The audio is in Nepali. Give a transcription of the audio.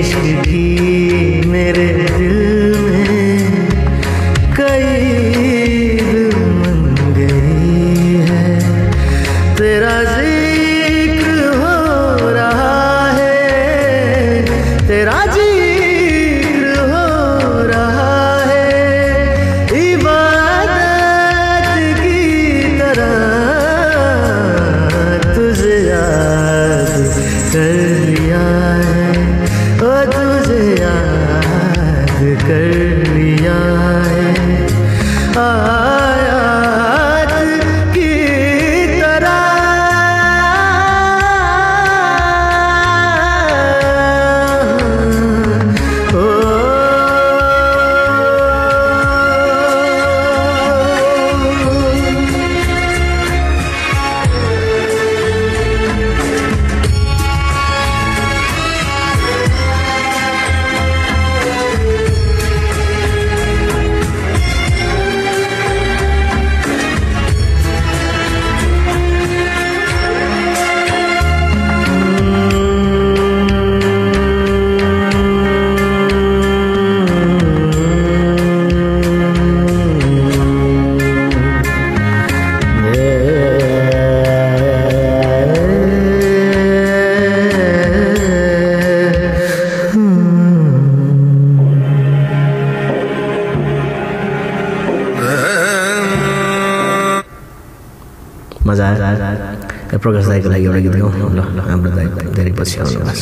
escrevi मजा आयो। प्रकाश दाईको लागि एउटा गीत गाउँ। ल हाम्रो दाई धेरै पछि आउनुहोस्